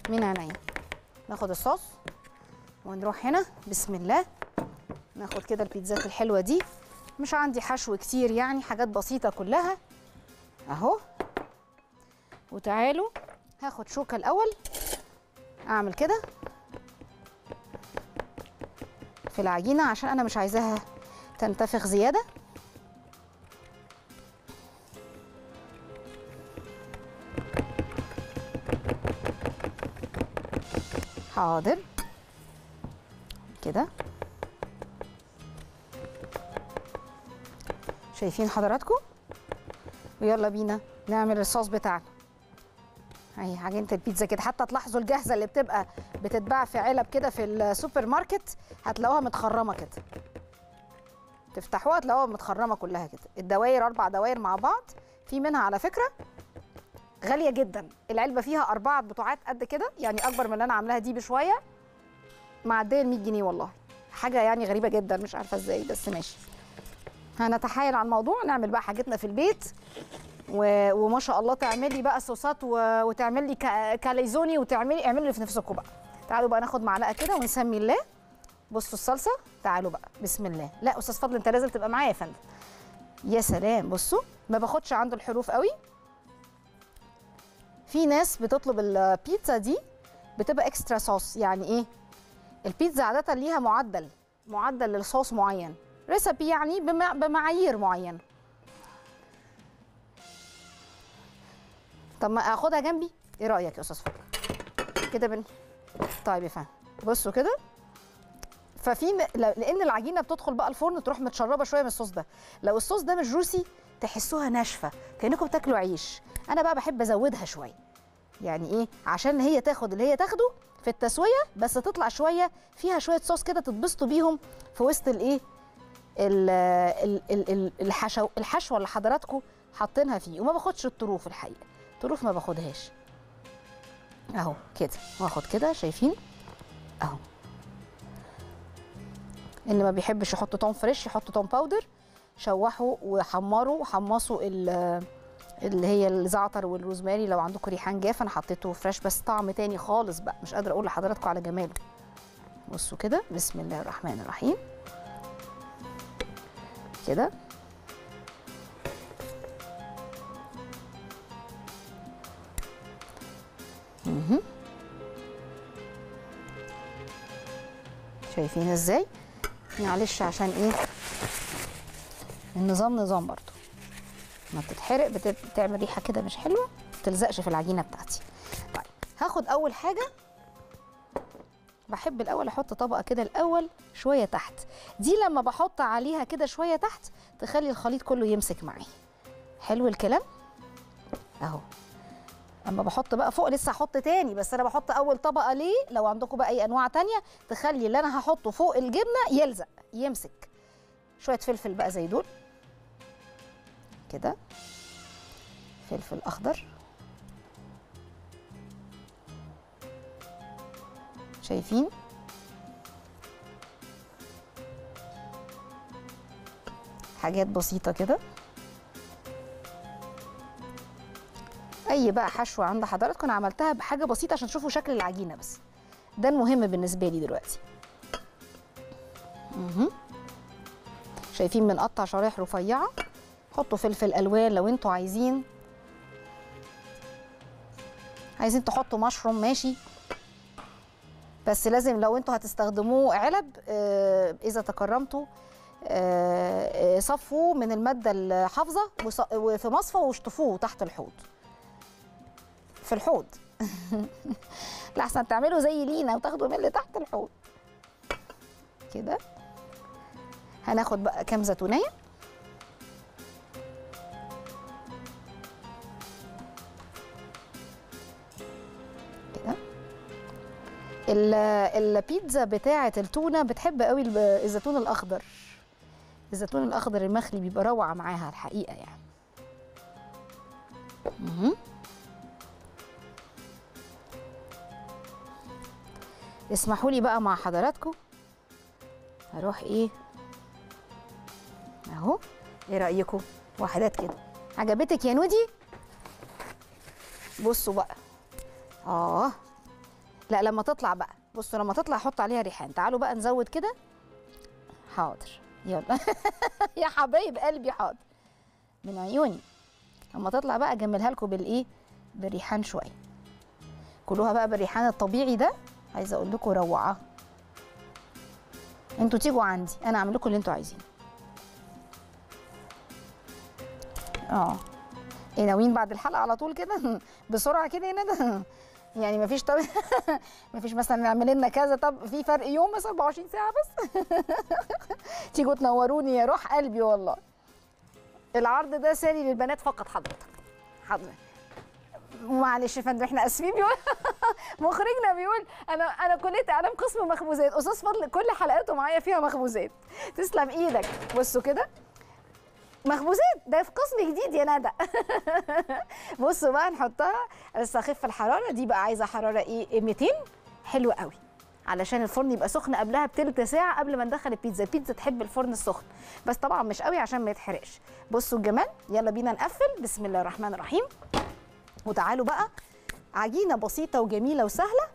من عينيا. ناخد الصوص ونروح هنا. بسم الله. ناخد كده البيتزات الحلوة دي. مش عندي حشو كتير يعني حاجات بسيطة كلها. أهو. وتعالوا هاخد شوكة الأول. أعمل كده. في العجينة عشان أنا مش عايزاها تنتفخ زيادة. حاضر. كده. شايفين حضراتكم؟ ويلا بينا نعمل الصوص بتاعنا. اهي عجينه البيتزا كده حتى تلاحظوا الجاهزة اللي بتبقى بتتباع في علب كده في السوبر ماركت هتلاقوها متخرمة كده. تفتحوها تلاقوها متخرمة كلها كده. الدواير أربع دواير مع بعض. في منها على فكرة غالية جدا. العلبة فيها أربعة بتوعات قد كده يعني أكبر من اللي أنا عاملاها دي بشوية. معدية ال 100 جنيه والله. حاجة يعني غريبة جدا مش عارفة إزاي بس ماشي. هنتحايل على الموضوع نعمل بقى حاجتنا في البيت. وما شاء الله تعملي بقى صوصات. وتعملي. كاليزوني وتعملي اعملي اللي في نفسكم بقى تعالوا بقى ناخد معلقة كده ونسمي الله. بصوا الصلصة. تعالوا بقى. بسم الله. لا أستاذ فضل أنت لازم تبقى معايا يا فندم. يا سلام. بصوا ما باخدش عنده الحروف قوي. في ناس بتطلب البيتزا دي بتبقى اكسترا صوص يعني إيه؟ البيتزا عادة ليها معدل معدل للصوص معين. ريسبي يعني بمع... بمعايير معينة. طب ما اخدها جنبي. إيه رأيك يا أستاذ فضل كده بن طيب يا فندم. بصوا كده. ففي لأن العجينة بتدخل بقى الفرن تروح متشربة شوية من الصوص ده. لو الصوص ده مش جوسي تحسوها ناشفة كأنكم بتاكلوا عيش. أنا بقى بحب أزودها شوية. يعني إيه؟ عشان هي تاخد اللي هي تاخده في التسوية بس تطلع شوية فيها شوية صوص كده تتبسطوا بيهم في وسط الإيه؟ ال- ال- ال- ال- الحشو الحشوة اللي حضراتكم حاطينها فيه. وما باخدش الطروف الحقيقة. الطروف ما باخدهاش. اهو كده. واخد كده شايفين؟ اهو. اللي ما بيحبش يحط توم fresh يحط توم powder شوحوا وحمروا وحمصوا ال- اللي هي الزعتر والروزماري. لو عندكم ريحان جاف أنا حطيته فريش بس طعم تاني خالص بقى. مش قادرة أقول لحضراتكم على جماله. بصوا كده. بسم الله الرحمن الرحيم. كده. شايفين إزاي؟ معلش عشان إيه؟ النظام نظام برضو. ما بتتحرق بت- بتعمل ريحة كده مش حلوة تلزقش في العجينة بتاعتي. طيب هاخد أول حاجة. بحب الأول أحط طبقة كده الأول شوية تحت. دي لما بحط عليها كده شوية تحت تخلي الخليط كله يمسك معي حلو الكلام؟ أهو. أما بحط بقى فوق لسه هحط تاني بس أنا بحط أول طبقة ليه؟ لو عندكم بقى أي أنواع تانية تخلي اللي أنا هحطه فوق الجبنة يلزق يمسك. شوية فلفل بقى زي دول. كده. فلفل أخضر. شايفين؟ حاجات بسيطة كده. أي بقى حشوة عند حضراتكم عملتها بحاجة بسيطة عشان تشوفوا شكل العجينة بس. ده المهم بالنسبة لي دلوقتي. مهم. شايفين بنقطع شرايح رفيعة. حطوا فلفل ألوان لو أنتوا عايزين. عايزين تحطوا مشروم ماشي. بس لازم لو أنتوا هتستخدموه علب آه، إذا تكرمتوا آه، آه، صفوا من المادة الحافظة وفي مصفى واشطفوه تحت الحوض. في الحوض. لحسن تعملوا زي لينا وتاخدوا من اللي تحت الحوض. كده. هناخد بقى كام زيتونية؟ كده. ال- البيتزا بتاعة التونة بتحب قوي الزيتون الأخضر. الزيتون الأخضر المخلي بيبقى روعة معاها الحقيقة يعني. اسمحوا لي بقى مع حضراتكم. هروح إيه؟ اهو إيه رأيكم؟ وحدات كده. عجبتك يا نودي؟ بصوا بقى. آه. لا لما تطلع بقى. بصوا لما تطلع حط عليها ريحان. تعالوا بقى نزود كده. حاضر. يلا. يا حبايب قلبي حاضر. من عيوني. لما تطلع بقى اجملها لكم بالإيه؟ بالريحان شوية. كلوها بقى بالريحان الطبيعي ده. عايزة أقول لكم روعة. أنتوا تيجوا عندي. أنا أعمل لكم اللي أنتوا عايزينه. آه. إيه ناويين بعد الحلقة على طول كده؟ بسرعة كده يا ندى يعني مفيش طب مفيش مثلا نعمل لنا كذا. طب في فرق يوم مثلا 24 ساعة بس؟ تيجوا تنوروني يا روح قلبي والله. العرض ده ساري للبنات فقط حضرتك. حضرتك. معلش يا فندم إحنا آسفين بيقول مخرجنا بيقول أنا أنا كلية إعلام قسم مخبوزات أستاذ فضل كل حلقاته معايا فيها مخبوزات. تسلم إيدك. بصوا كده. مخبوزات ده في قسم جديد يا ندى. بصوا بقى نحطها. بس اخف الحرارة. دي بقى عايزة حرارة إيه؟ 200 حلوة قوي. علشان الفرن يبقى سخن قبلها بتلت ساعة قبل ما ندخل البيتزا. البيتزا تحب الفرن السخن. بس طبعا مش قوي عشان ما يتحرقش. بصوا الجمال. يلا بينا نقفل. بسم الله الرحمن الرحيم. وتعالوا بقى. عجينة بسيطة وجميلة وسهلة.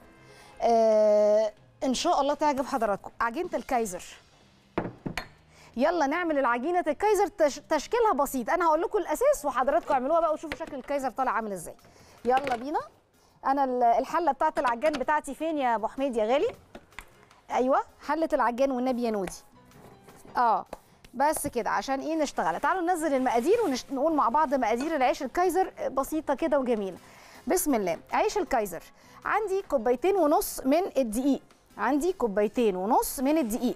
آه إن شاء الله تعجب حضراتكم. عجينة الكايزر. يلا نعمل العجينة الكايزر. تش... تشكيلها بسيط. أنا هقول لكم الأساس وحضراتكم اعملوها بقى وشوفوا شكل الكايزر طالع عامل إزاي. يلا بينا. أنا ال- الحلة بتاعه العجان بتاعتي فين يا أبو حميد يا غالي؟ أيوه حلة العجان والنبي يا نودي. آه. بس كده عشان إيه نشتغل؟ تعالوا ننزل المقادير ونقول مع بعض مقادير العيش الكايزر بسيطة كده وجميلة. بسم الله. عيش الكايزر. عندي كوبايتين ونص من الدقيق. عندي كوبايتين ونص من الدقيق.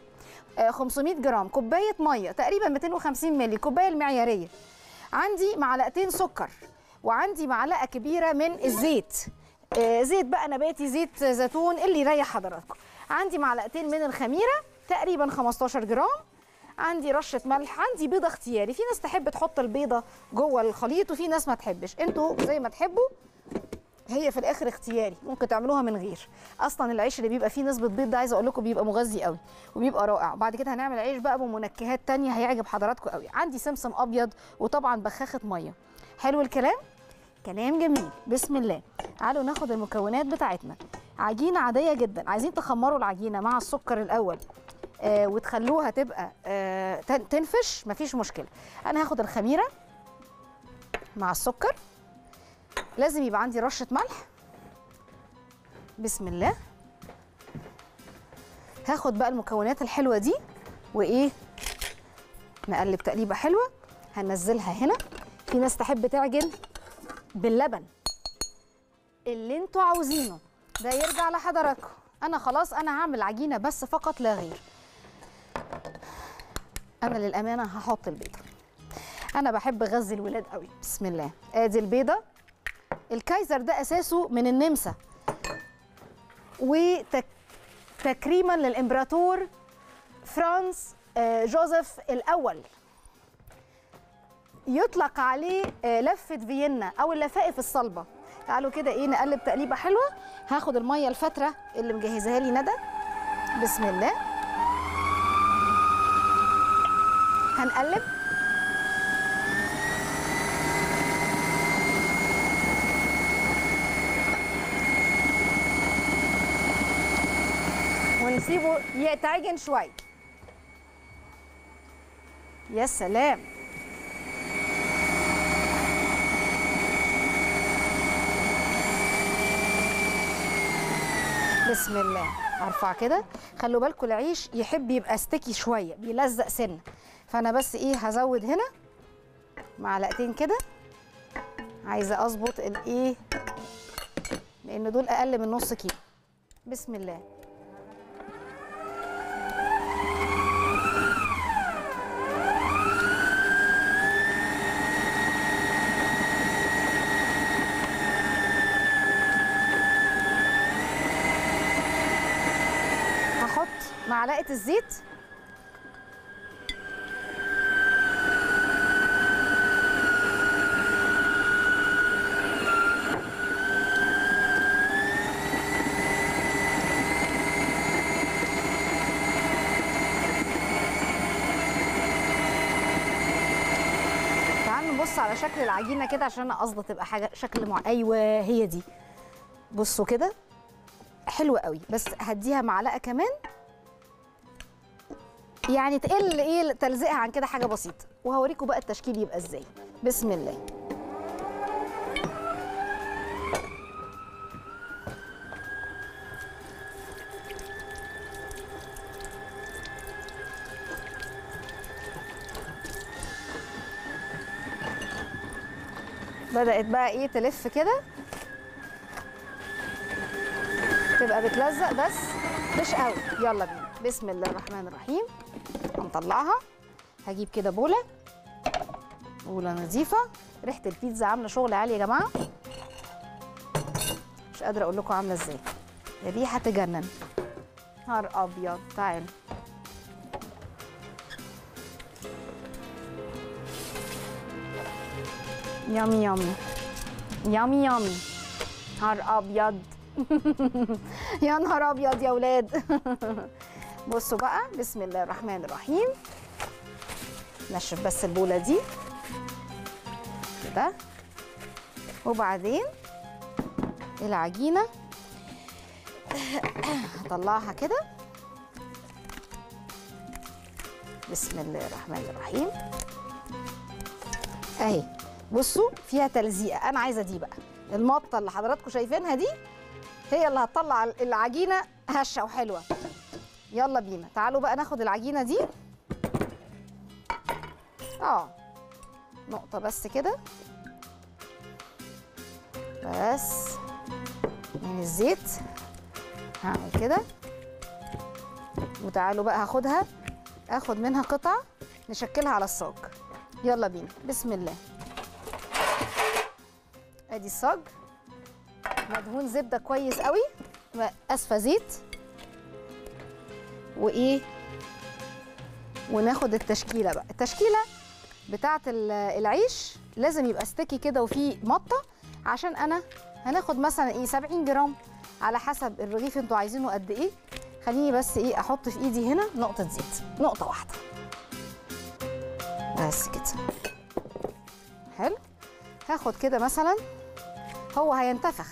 آه، 500 جرام كوباية مية تقريبا 250 مللي الكوبايه المعيارية. عندي معلقتين سكر. وعندي معلقة كبيرة من الزيت. آه، زيت بقى نباتي زيت زيتون اللي يريح حضراتكم. عندي معلقتين من الخميرة تقريبا 15 جرام. عندي رشة ملح عندي بيضة اختياري. في ناس تحب تحط البيضة جوه الخليط وفي ناس ما تحبش. أنتوا زي ما تحبوا هي في الآخر اختياري. ممكن تعملوها من غير. أصلا العيش اللي بيبقى فيه نسبة بيض ده عايزه أقول لكم بيبقى مغذي قوي وبيبقى رائع. بعد كده هنعمل عيش بقى بمنكهات تانية هيعجب حضراتكم قوي. عندي سمسم أبيض وطبعا بخاخة مية. حلو الكلام؟ كلام جميل. بسم الله. تعالوا ناخد المكونات بتاعتنا. عجينة عادية جدا. عايزين تخمروا العجينة مع السكر الأول. آه وتخلوها تبقى آه تن- تنفش مفيش مشكلة. أنا هاخد الخميرة مع السكر. لازم يبقى عندي رشة ملح. بسم الله. هاخد بقى المكونات الحلوة دي وإيه؟ نقلب تقليبة حلوة. هنزلها هنا. في ناس تحب تعجن باللبن اللي أنتوا عاوزينه. ده يرجع لحضراتكم. أنا خلاص أنا هعمل عجينة بس فقط لا غير. أنا للأمانة هحط البيضة. أنا بحب اغذي الولاد قوي. بسم الله. آدي البيضة. الكايزر ده أساسه من النمسا. وتكريما للإمبراطور فرانس آه، جوزيف الأول. يطلق عليه آه، لفة فيينا أو اللفائف الصلبة. تعالوا كده إيه نقلب تقليبة حلوة. هاخد المية الفترة اللي مجهزاها لي ندى. بسم الله. هنقلب. ونسيبه يتعجن شوية. يا سلام. بسم الله. أرفع كده. خلوا بالكم العيش يحب يبقى ستيكي شوية بيلزق سن فانا بس إيه هزود هنا معلقتين كده. عايزة اظبط الايه لأن دول أقل من نص كيلو. بسم الله. هحط معلقة الزيت شكل العجينة كده عشان أنا قصدي تبقى حاجة شكل مع أيوه هي دي. بصوا كده حلوة قوي. بس هديها معلقة كمان. يعني تقل إيه تلزيقها عن كده حاجة بسيطة. وهوريكم بقى التشكيل يبقى إزاي. بسم الله. بدأت بقى إيه تلف كده. تبقى بتلزق بس مش قوي. يلا بينا. بسم الله الرحمن الرحيم. هنطلعها. هجيب كده بولة. بولة نظيفة. ريحة البيتزا عاملة شغل عالي يا جماعة. مش قادرة أقول لكم عاملة إزاي. الريحه تجنن. نهار أبيض. تعالوا. يامي يامي يامي يامي نهار ابيض يا نهار ابيض يا ولاد بصوا بقى بسم الله الرحمن الرحيم نشف بس البوله دي كده وبعدين العجينه هطلعها كده بسم الله الرحمن الرحيم اهي بصوا فيها تلزيقه أنا عايزة دي بقى. المطه اللي حضراتكم شايفينها دي هي اللي هتطلع العجينة هشة وحلوة. يلا بينا. تعالوا بقى ناخد العجينة دي. آه. نقطة بس كده. بس. من الزيت. هعمل كده. وتعالوا بقى هاخدها. آخد منها قطعه نشكلها على الصاج يلا بينا. بسم الله. ادي الصاج مدهون زبدة كويس قوي. اسفه زيت. وإيه؟ وناخد التشكيلة بقى. التشكيلة بتاعه العيش لازم يبقى ستيكي كده وفيه مطة عشان أنا هناخد مثلا إيه 70 جرام على حسب الرغيف أنتوا عايزينه قد إيه. خليني بس إيه أحط في إيدي هنا نقطة زيت. نقطة واحدة. بس كده. حلو. هاخد كده مثلا هو هينتفخ.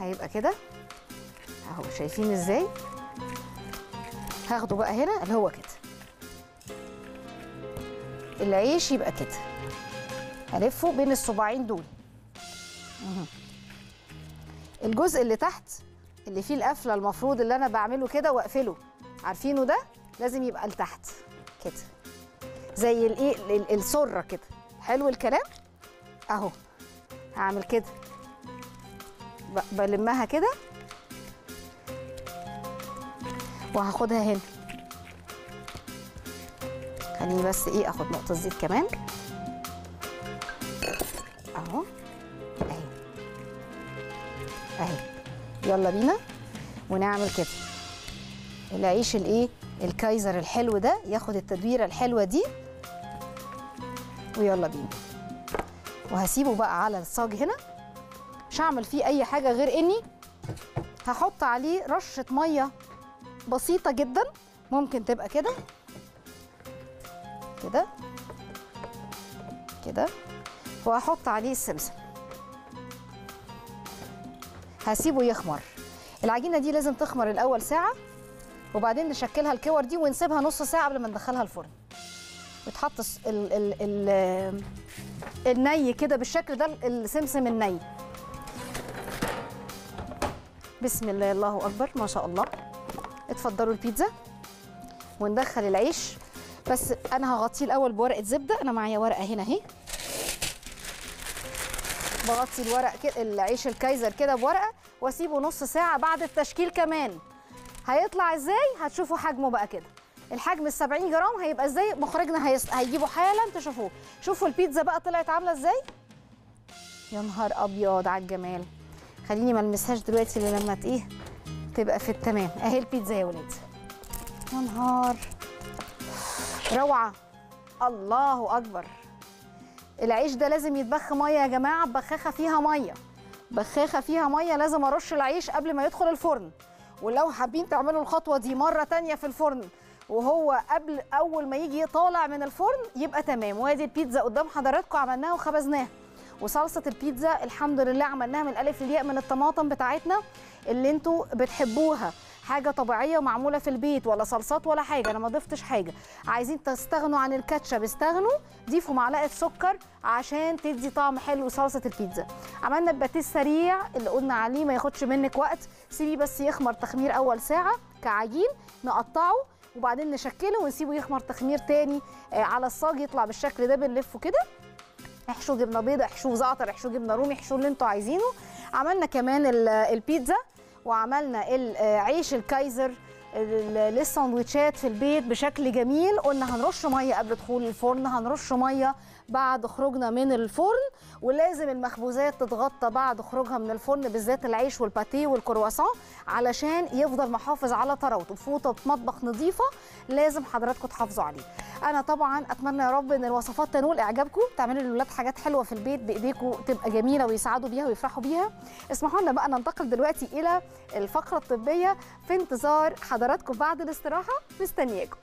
هيبقى كده. اهو شايفين إزاي؟ هاخده بقى هنا اللي هو كده. العيش يبقى كده. هلفه بين الصباعين دول. الجزء اللي تحت اللي فيه القفلة المفروض اللي أنا بعمله كده واقفله. عارفينه ده؟ لازم يبقى لتحت. كده. زي الايه؟ السرة كده. حلو الكلام؟ اهو. هعمل كده. بلمها كده. وهاخدها هنا. خليني بس إيه اخد نقطة زيت كمان. اهو. اهي. اهي. يلا بينا. ونعمل كده. العيش الايه الكايزر الحلو ده ياخد التدويرة الحلوة دي. ويلا بينا. وهسيبه بقى على الصاج هنا. مش هعمل فيه أي حاجة غير إني هحط عليه رشة مية بسيطة جدا. ممكن تبقى كده. كده. كده. وهحط عليه السمسم. هسيبه يخمر. العجينة دي لازم تخمر الأول ساعة وبعدين نشكلها الكور دي ونسيبها نص ساعة قبل ما ندخلها الفرن. وتحط ال ال ال الني كده بالشكل ده السمسم الني. بسم الله الله أكبر ما شاء الله. اتفضلوا البيتزا. وندخل العيش. بس أنا هغطيه الأول بورقة زبدة. أنا معايا ورقة هنا أهي. بغطي الورق كده العيش الكايزر كده بورقة وأسيبه نص ساعة بعد التشكيل كمان. هيطلع إزاي؟ هتشوفوا حجمه بقى كده. الحجم ال 70 جرام هيبقى إزاي؟ مخرجنا هيس... هيجيبه حالا. تشوفوه. شوفوا البيتزا بقى طلعت عاملة إزاي. يا نهار أبيض على الجمال. خليني ما المسهاش دلوقتي إلا لما إيه تبقى في التمام. أهي البيتزا يا ولاد. يا نهار. روعة. الله أكبر. العيش ده لازم يتبخ مية يا جماعة. بخاخة فيها مية. بخاخة فيها مية. لازم أرش العيش قبل ما يدخل الفرن. ولو حابين تعملوا الخطوة دي مرة تانية في الفرن وهو قبل أول ما يجي طالع من الفرن يبقى تمام. وادي البيتزا قدام حضراتكم عملناها وخبزناها. وصلصة البيتزا الحمد لله عملناها من الالف للياء من الطماطم بتاعتنا اللي أنتوا بتحبوها. حاجة طبيعية ومعمولة في البيت ولا صلصات ولا حاجة. أنا ما ضفتش حاجة. عايزين تستغنوا عن الكاتشب استغنوا. ضيفوا معلقة سكر عشان تدي طعم حلو صلصه البيتزا. عملنا الباتيه السريع اللي قلنا عليه ما ياخدش منك وقت. سيبيه بس يخمر تخمير أول ساعة كعجين. نقطعه. وبعدين نشكله ونسيبه يخمر تخمير تاني آه، على الصاج يطلع بالشكل ده بنلفه كده. احشوا جبنة بيضه احشوا زعتر احشوا جبنة رومي احشوا اللي أنتوا عايزينه. عملنا كمان ال- البيتزا وعملنا ال- آه، الكايزر ال- للساندوتشات في البيت بشكل جميل. قلنا هنرش مية قبل دخول الفرن هنرش مية بعد خروجنا من الفرن ولازم المخبوزات تتغطى بعد خروجها من الفرن بالذات العيش والباتيه والكرواسون علشان يفضل محافظ على طراوته. فوطه مطبخ نظيفة لازم حضراتكم تحافظوا عليه. أنا طبعا أتمنى يا رب إن الوصفات تنول إعجابكم. تعملوا للولاد حاجات حلوة في البيت بإيديكم تبقى جميلة ويسعدوا بيها ويفرحوا بيها. اسمحوا لنا بقى ننتقل دلوقتي إلى الفقرة الطبية في انتظار حضراتكم بعد الاستراحة. مستنياكم.